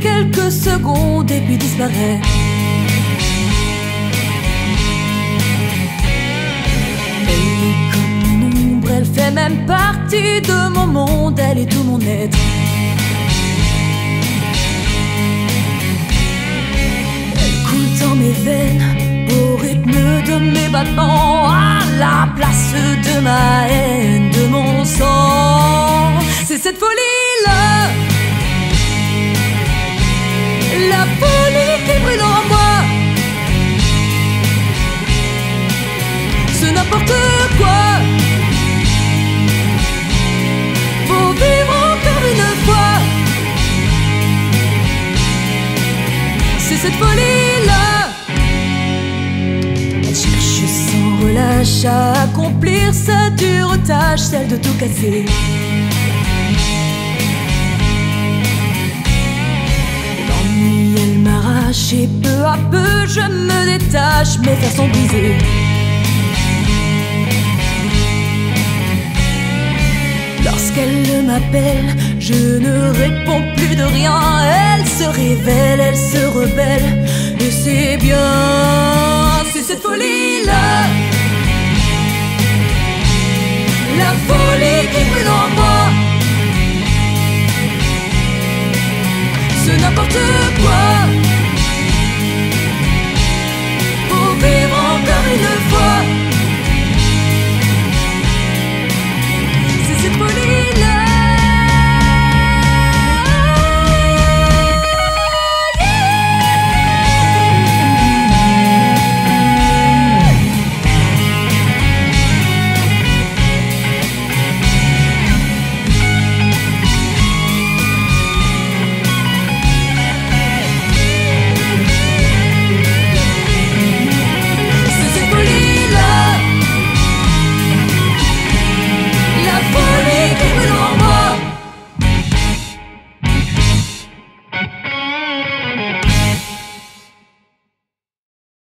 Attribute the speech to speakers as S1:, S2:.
S1: quelques secondes et puis disparaît. Elle comme une ombre, elle fait même partie de mon monde, elle est tout mon être. Elle coule dans mes veines, au rythme de mes battements, à la place de ma haine, de mon sang. C'est cette folie-là, folie-là. Elle cherche sans relâche à accomplir sa dure tâche, celle de tout casser. L'ennui, elle m'arrache et peu à peu je me détache, mes fers sont. Lorsqu'elle m'appelle, je ne réponds plus de rien. Elle se révèle, c'est bien, c'est cette folie-là. La folie qui brûle en moi. C'est n'importe quoi.